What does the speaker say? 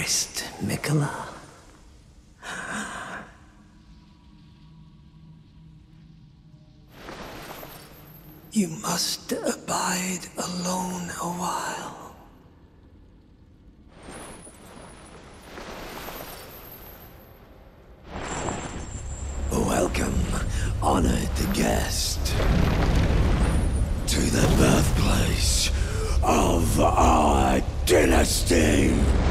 Christ Mikola. You must abide alone a while. Welcome, honored guest, to the birthplace of our dynasty.